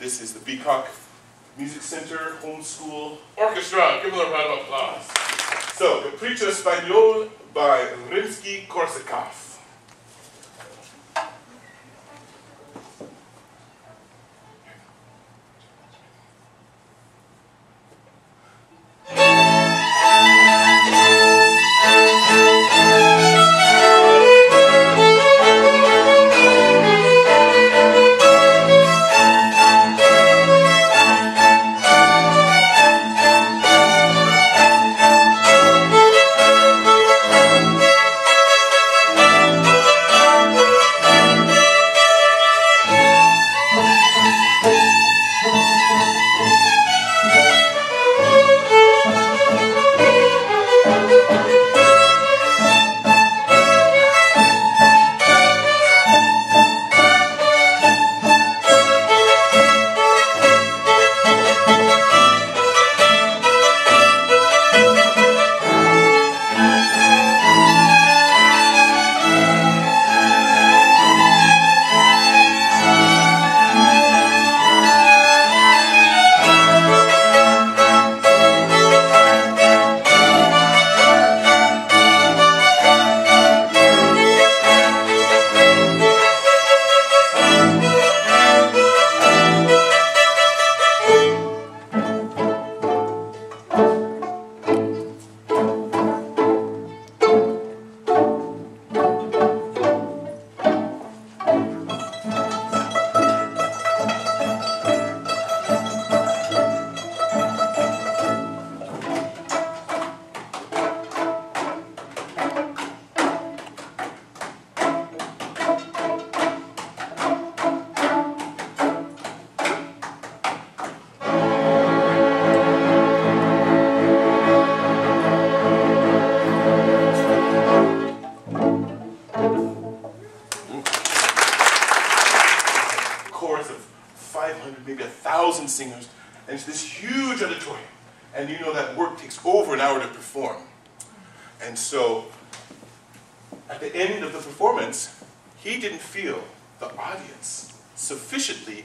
This is the Beacock Music Center Homeschool Orchestra. Give them a round of applause. So, Capriccio Espagnol by Rimsky-Korsakov.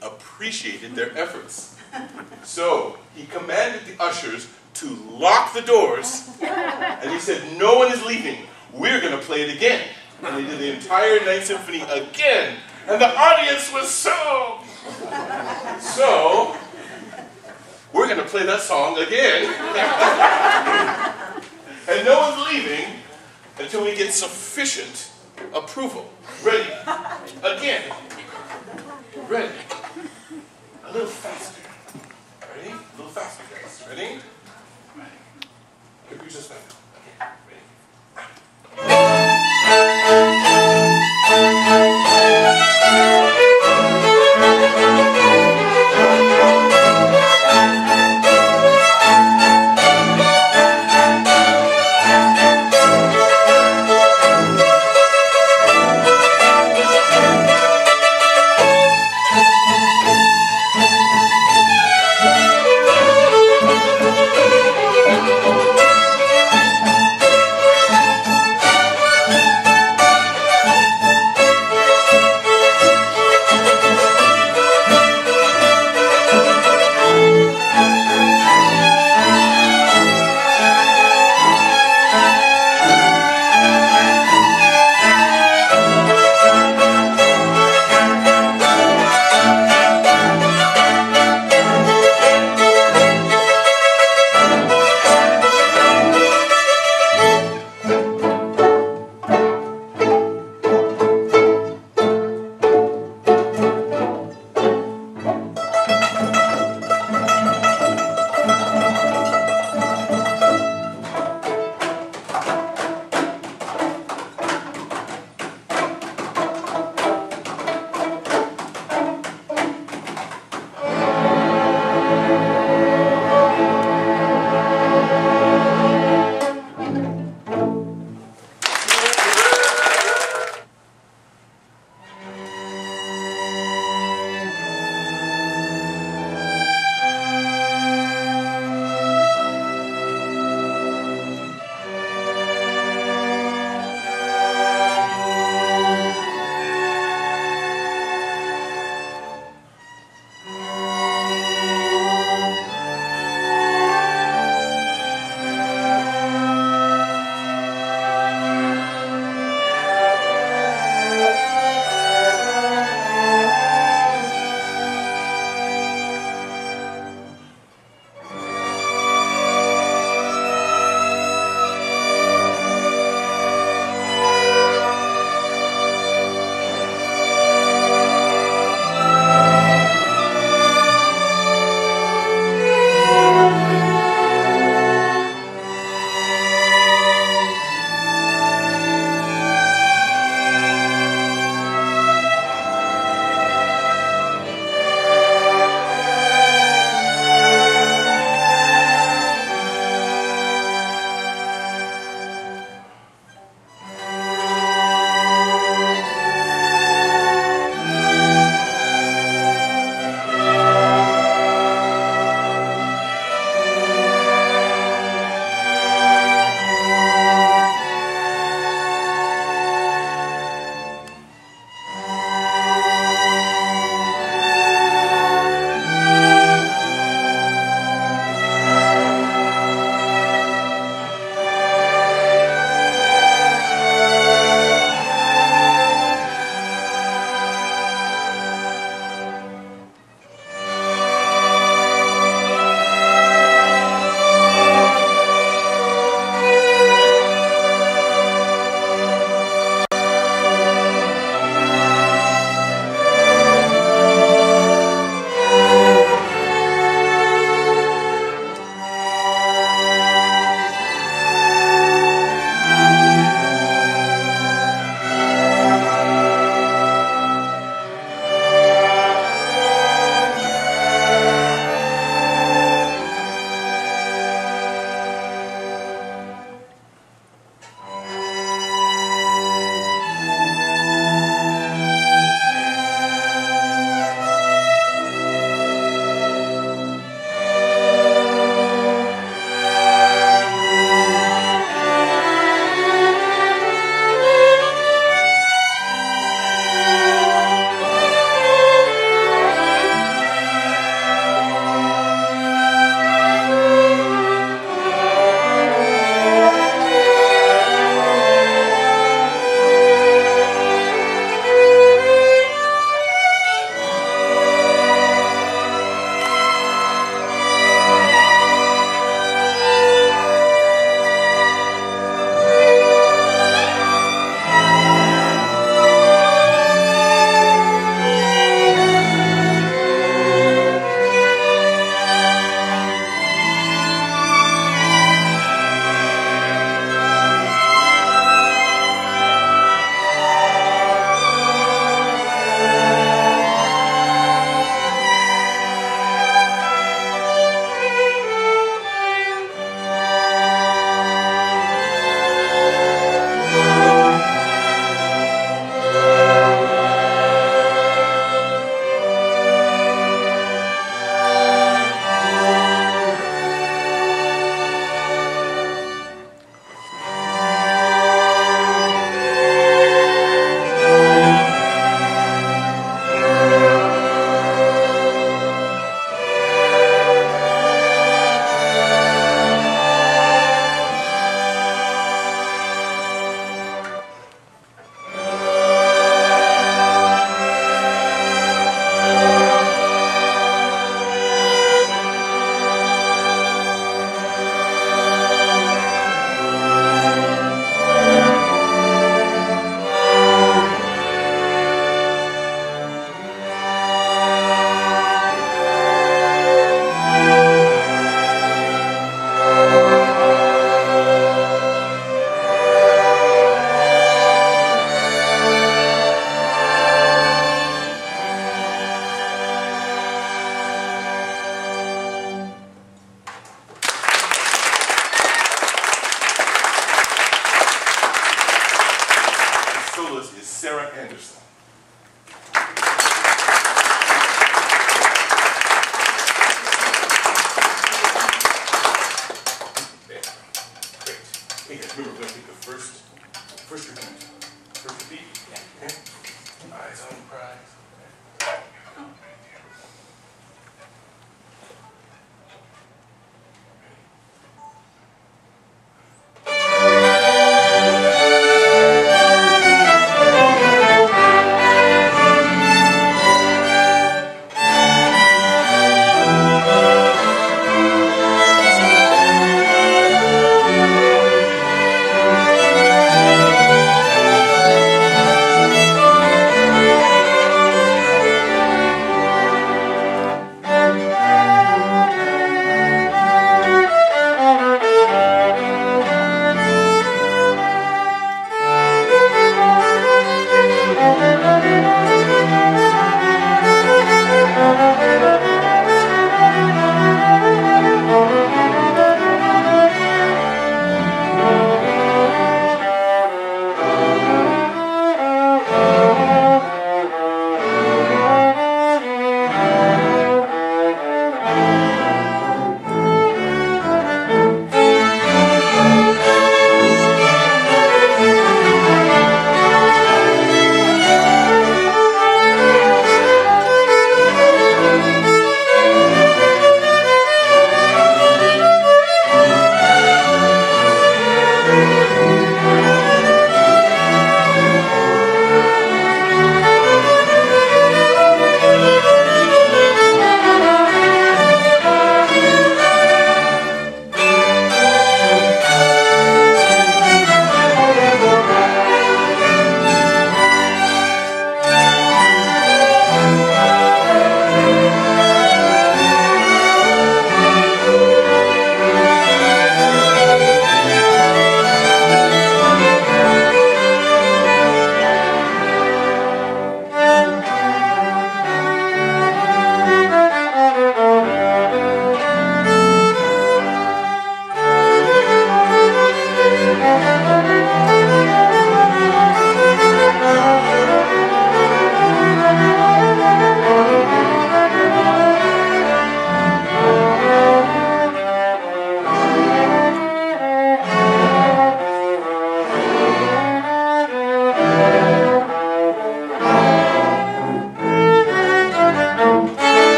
Appreciated their efforts. So he commanded the ushers to lock the doors, and he said, no one is leaving. We're going to play it again. And they did the entire Ninth Symphony again, and the audience was so... So, we're going to play that song again. and no one's leaving until we get sufficient approval. Ready? Again. Ready? A little faster. Ready? A little faster, guys. Ready?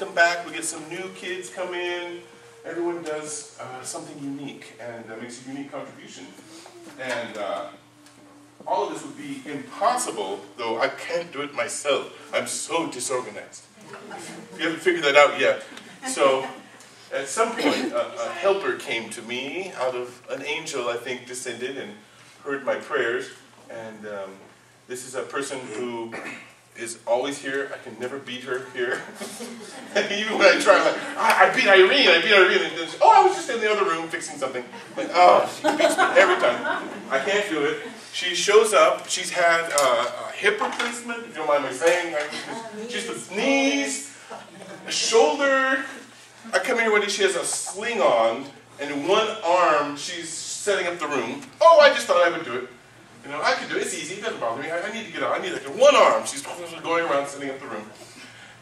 Come back. We get some new kids come in. Everyone does uh, something unique and uh, makes a unique contribution. And uh, all of this would be impossible, though I can't do it myself. I'm so disorganized. You haven't figured that out yet. So at some point, a, a, helper came to me out of an angel, I think, descended and heard my prayers. And um, this is a person who is always here. I can never beat her here. Even when I try, like, I, I beat Irene, I beat Irene. And she, oh, I was just in the other room fixing something. Like, oh, she beats me every time. I can't do it. She shows up. She's had uh, a hip replacement, if you don't mind my saying. She's with knees, a shoulder. I come here one day, she has a sling on, and one arm, she's setting up the room. Oh, I just thought I would do it. You know, I can do it. It's easy. It doesn't bother me. I, I need to get out. I need like one arm. She's going around setting up the room.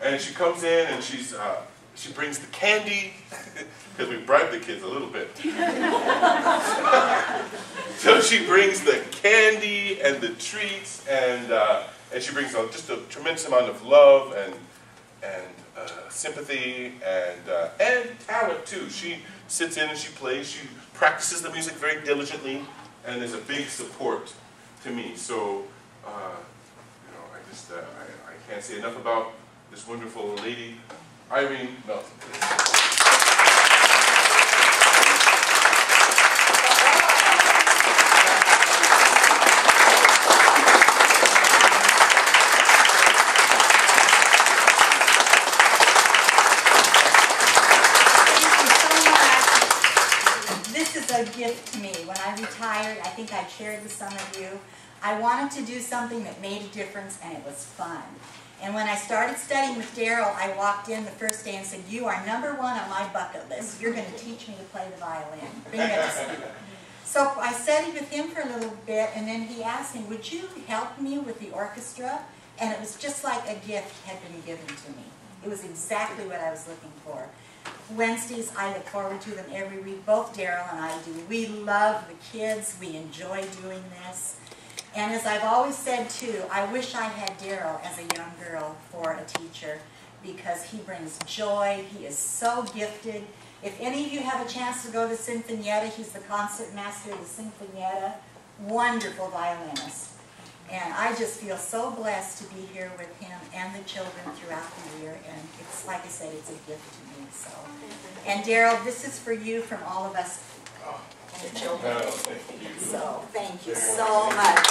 And she comes in and she's, uh, she brings the candy, because we bribe the kids a little bit. so she brings the candy and the treats, and, uh, and she brings just a tremendous amount of love and, and uh, sympathy and, uh, and talent too. She sits in and she plays. She practices the music very diligently and is a big support to me. So, uh, you know, I just, uh, I, I can't say enough about this wonderful lady, Irene Melton. a to me. When I retired, I think I shared with some of you, I wanted to do something that made a difference and it was fun. And when I started studying with Daryl, I walked in the first day and said, you are number one on my bucket list. You're going to teach me to play the violin. Bring to So I studied with him for a little bit, and then he asked me, would you help me with the orchestra? And it was just like a gift had been given to me. It was exactly what I was looking for. Wednesdays, I look forward to them every week. Both Daryl and I do. We love the kids. We enjoy doing this. And as I've always said too, I wish I had Daryl as a young girl for a teacher because he brings joy. He is so gifted. If any of you have a chance to go to Sinfonietta, he's the concert master of the Sinfonietta. Wonderful violinist. And I just feel so blessed to be here with him and the children throughout the year. And it's, like I said, it's a gift to me. So, And Daryl, this is for you from all of us and the children. Oh, so, thank you so much.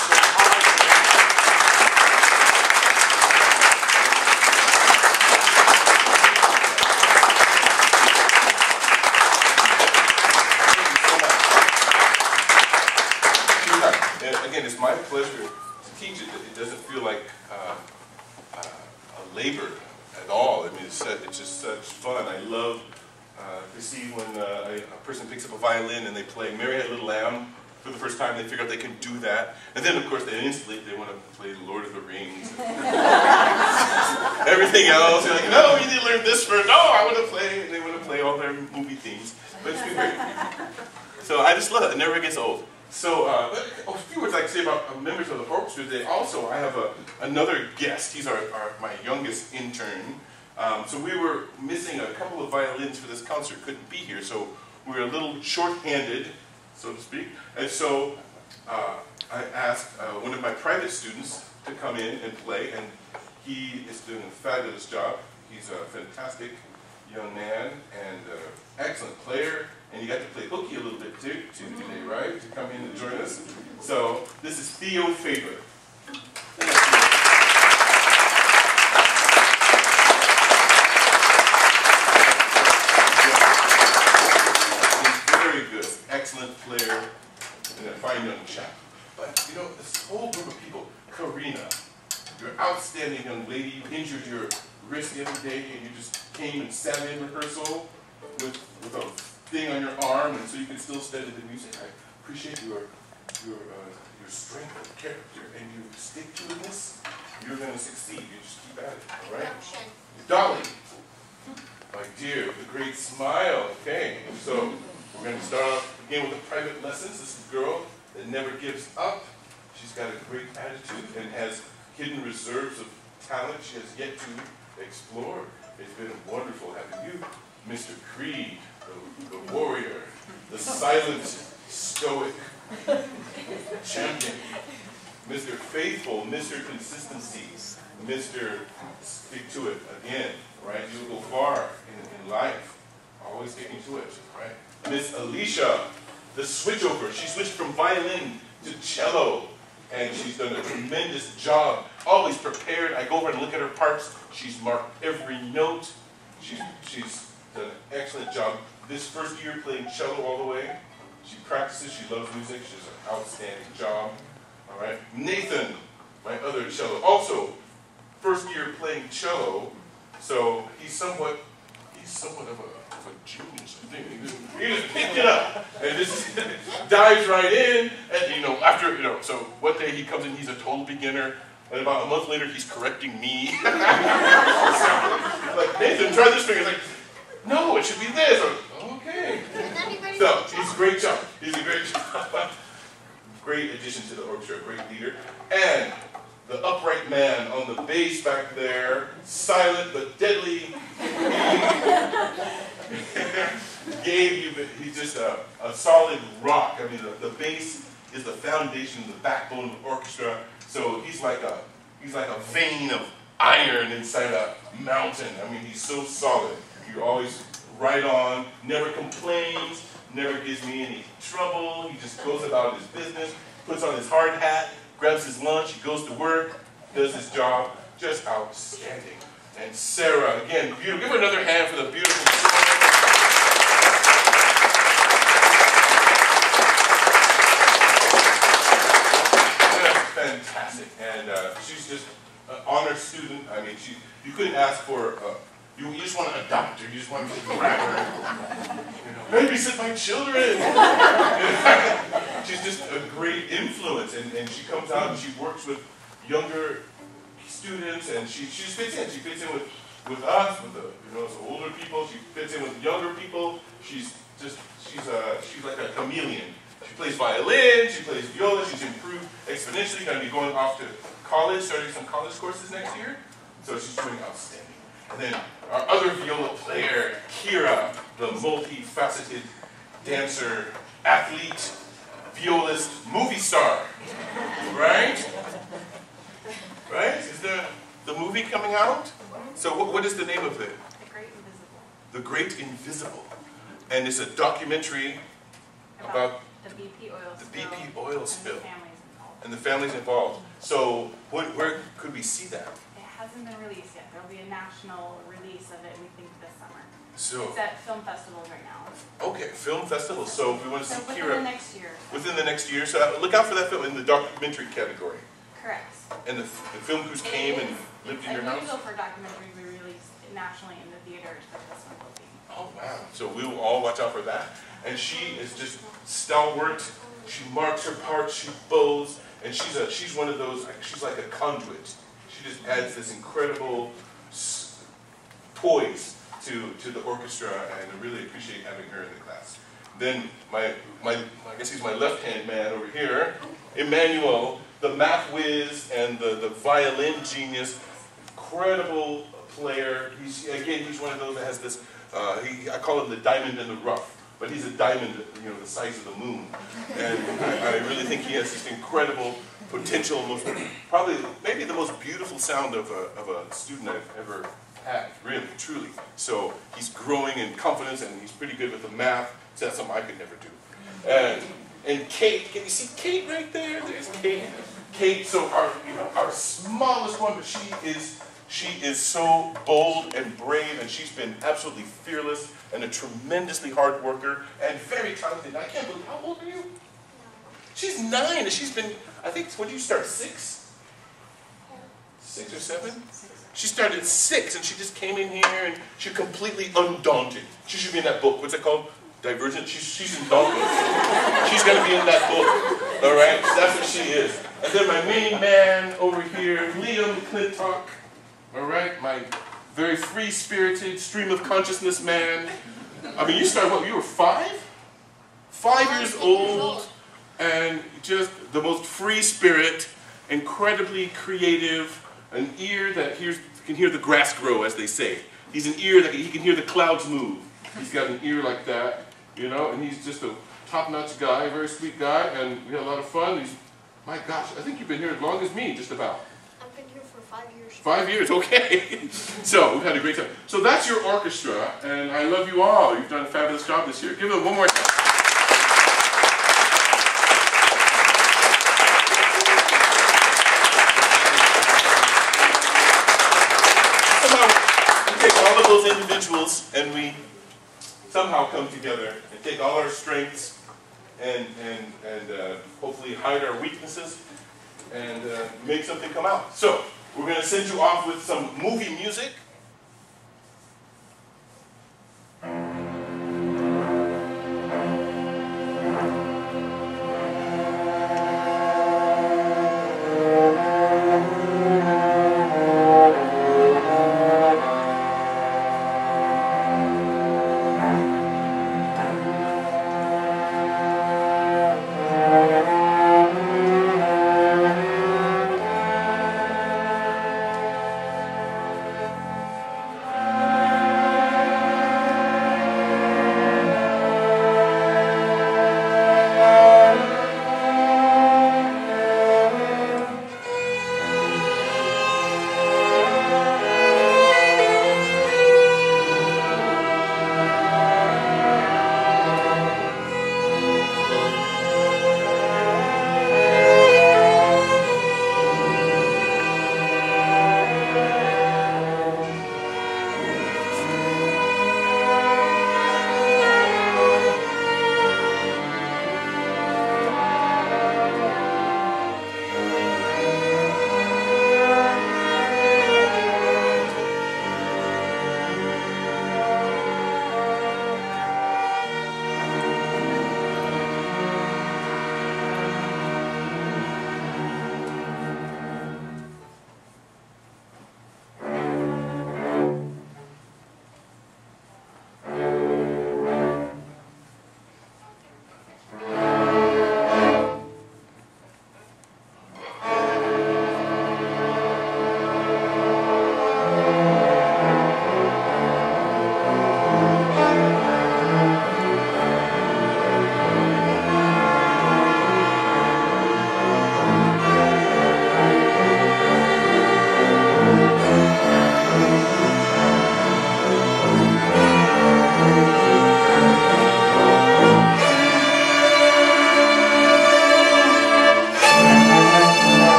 Again, it's my pleasure teach it, it doesn't feel like uh, uh, a labor at all. I mean, it's, it's just such fun. I love uh, to see when uh, a, a, person picks up a violin and they play Mary Had a Little Lamb for the first time. They figure out they can do that. And then, of course, they instantly they want to play Lord of the Rings. Everything else, you're like, no, you need to learn this first. No, I want to play. And they want to play all their movie themes. But it's great. So I just love it. It never gets old. So, uh, a few words I can say about uh, members of the orchestra today. Also, I have a, another guest. He's our, our my youngest intern. Um, so we were missing a couple of violins for this concert, couldn't be here, so we were a little short-handed, so to speak. And so uh, I asked uh, one of my private students to come in and play, and he is doing a fabulous job. He's a fantastic young man and uh, excellent player, and you got to play hooky a little bit too, too today, right? To come in and join us. So this is Theo Faber. very good, excellent player, and a fine young chap. But you know, this whole group of people, Karina, you're outstanding young lady, you injured your wrist the other day, and you just came and sat in rehearsal with, with a thing on your arm, and so you can still study the music. I appreciate your your uh, your strength of character, and you stick to this. You're going to succeed. You just keep at it. All right, Dolly. My dear, the great smile. Okay, so we're going to start off again with the private lessons. This is a girl that never gives up. She's got a great attitude and has hidden reserves of talent she has yet to explore. It's been wonderful having you, Mr. Creed, the, the warrior, the silent, stoic champion, Mr. Faithful, Mr. Consistency, Mr. Stick to it again, right? You'll go far in, in life, always sticking to it, right? Miss Alicia, the switchover. She switched from violin to cello, and she's done a tremendous job. Always prepared. I go over and look at her parts. She's marked every note. She's, she's done an excellent job. This first year playing cello all the way. She practices. She loves music. She does an outstanding job. All right. Nathan, my other cello, also first year playing cello. So he's somewhat he's somewhat of a, of a genius, I think. He just, he just picked it up and just dives right in. And you know, after you know, so one day he comes in, he's a total beginner. And about a month later, he's correcting me. like, Nathan, try this finger. He's like, no, it should be this. Okay. So, he's a great job. He's a great job. great addition to the orchestra, great leader. And the upright man on the bass back there, silent but deadly. gave you, he's just a, a solid rock. I mean, the, the bass is the foundation, the backbone of the orchestra. So he's like a, he's like a vein of iron inside a mountain. I mean, he's so solid. You're always right on, never complains, never gives me any trouble. He just goes about his business, puts on his hard hat, grabs his lunch, he goes to work, does his job, just outstanding. And Sarah, again, beautiful. Give her another hand for the beautiful fantastic. And uh, she's just an honor student. I mean, she, you couldn't ask for, uh, you, you, just want to adopt her. You just want to grab her. You know, babysit my children. she's just a great influence. And, and she comes out and she works with younger students, and she, she fits in. She fits in with, with us, with the you know, so older people. She fits in with younger people. She's just she's a she's like a chameleon. She plays violin. She plays viola. She's improved exponentially. Going to be going off to college, starting some college courses next year. So she's doing outstanding. And then our other viola player, Kira, the multifaceted dancer, athlete, violist, movie star. Right? Right? Is the, the movie coming out? So what, what is the name of it? The Great Invisible. The Great Invisible. And it's a documentary about, the BP oil the spill. BP oil and. The families involved. and the families involved. So what, where could we see that? Hasn't been released yet. There'll be a national release of it, we think, this summer. So, It's at film festivals right now. okay, film festival. So if we want to So see within the Kira next year. within the next year. So look out for that film in the documentary category. Correct. And the, the film crews came and lived in your house? unusual for documentaries we release nationally in the theaters, but this one will be. Oh, wow. So we will all watch out for that. And she is just stalwart. She marks her parts, she bows, and she's a she's one of those, she's like a conduit. She just adds this incredible poise to, to the orchestra, and I really appreciate having her in the class. Then my, my, I guess he's my left-hand man over here, Emmanuel, the math whiz and the, the violin genius, incredible player. He's, again, he's one of those that has this, uh, he, I call him the diamond in the rough, but he's a diamond, you know, the size of the moon. And I, I really think he has this incredible potential, most, probably, maybe the most beautiful sound of a, of a student I've ever had, really, truly. So he's growing in confidence and he's pretty good with the math, so that's something I could never do. And, and Kate, can you see Kate right there? There's Kate. Kate, so our, you know, our smallest one, but she is, she is so bold and brave, and she's been absolutely fearless and a tremendously hard worker and very talented. I can't believe, how old are you? She's nine, and she's been, I think, when did you start, six? Six or seven? She started six, and she just came in here, and she's completely undaunted. She should be in that book. What's it called? Divergent? She's, she's undaunted. she's going to be in that book. All right? That's what she is. And then my main man over here, Liam Clintock. All right? My very free-spirited, stream of consciousness man. I mean, you started, what, you were five? Five years old. And just the most free spirit, incredibly creative, an ear that hears, can hear the grass grow, as they say. He's an ear that he can hear the clouds move. He's got an ear like that, you know, and he's just a top-notch guy, a very sweet guy, and we had a lot of fun. He's, my gosh, I think you've been here as long as me, just about. I've been here for five years. Five years, okay. so we've had a great time. So that's your orchestra, and I love you all. You've done a fabulous job this year. Give them one more time. Somehow, we take all of those individuals and we somehow come together and take all our strengths and, and, and uh, hopefully hide our weaknesses and uh, make something come out. So, we're going to send you off with some movie music.